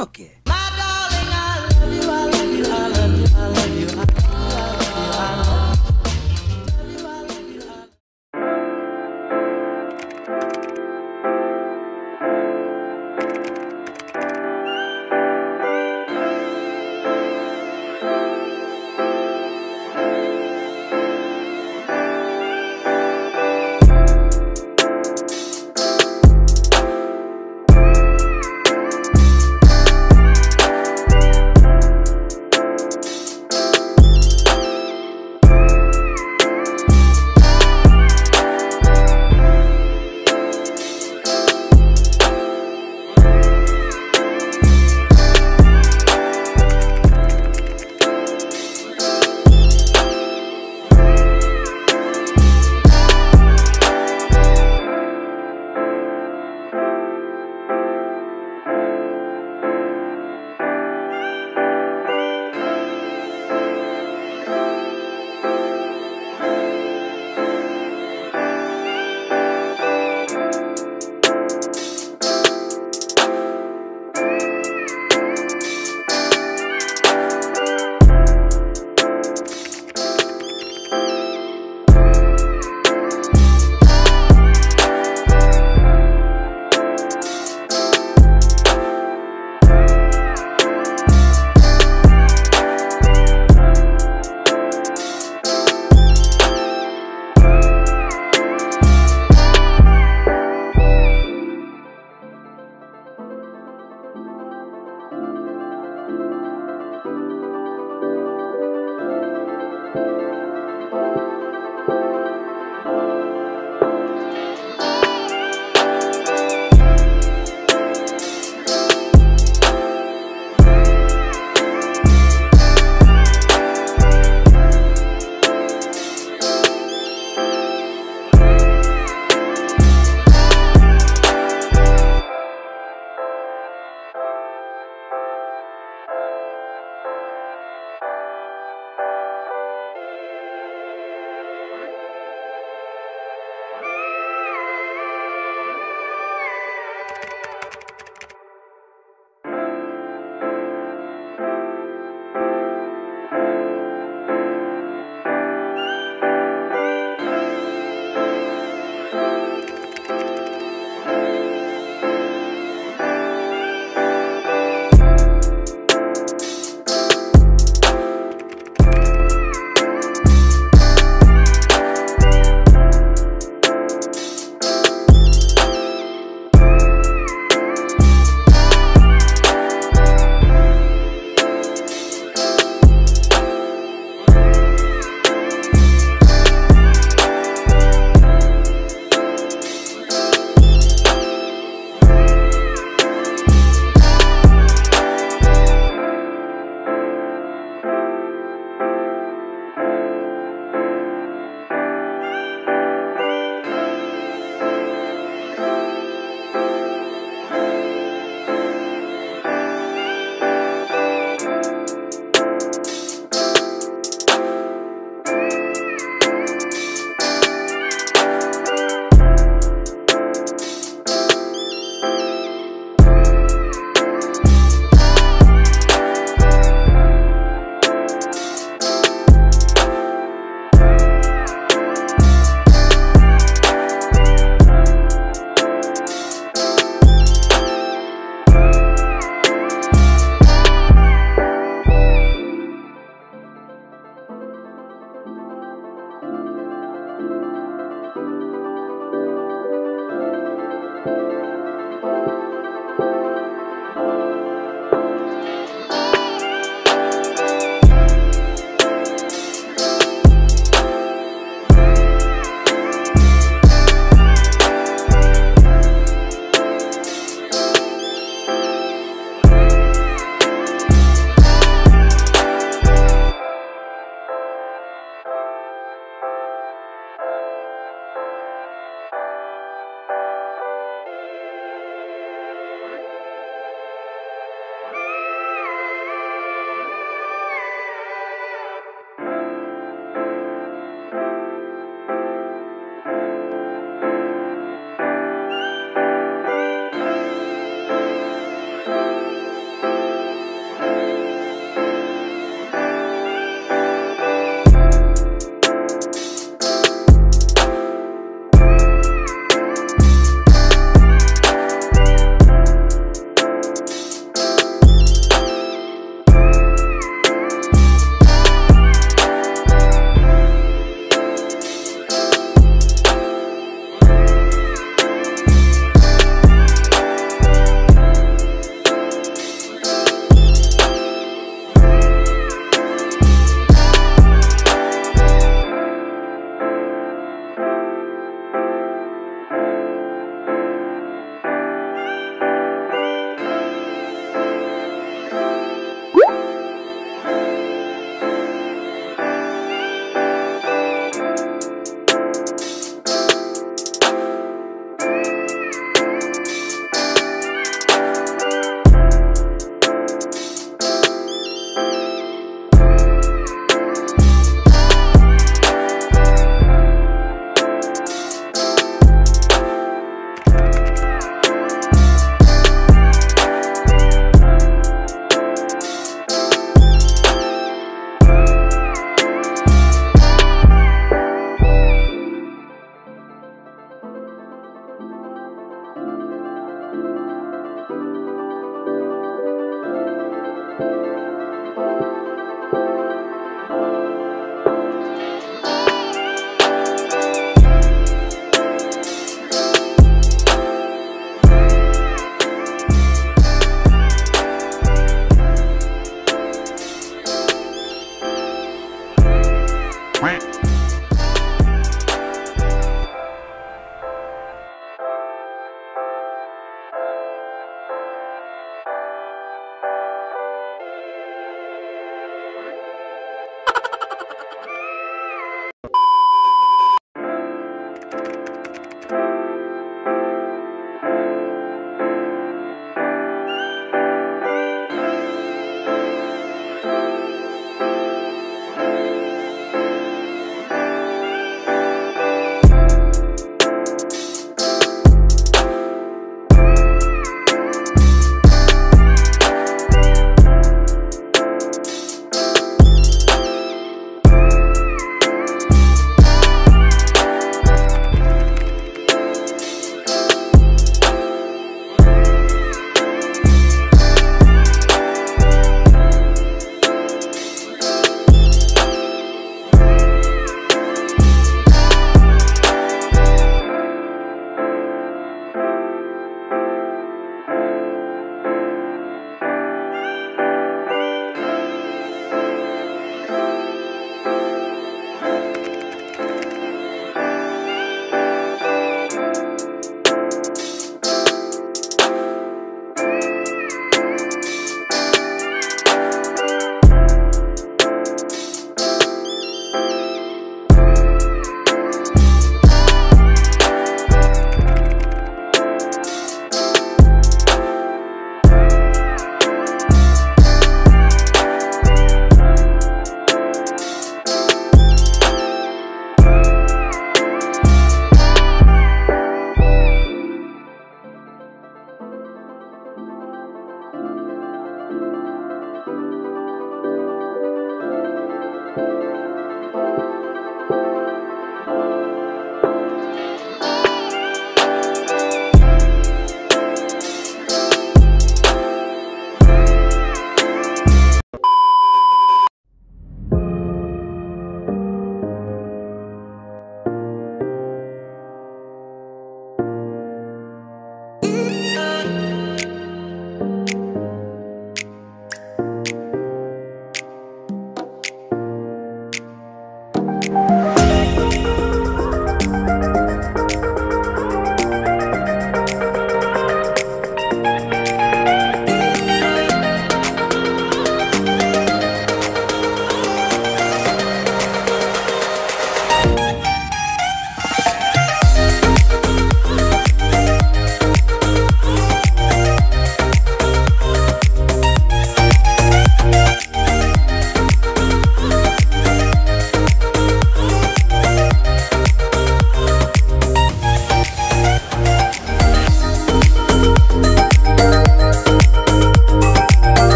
toque.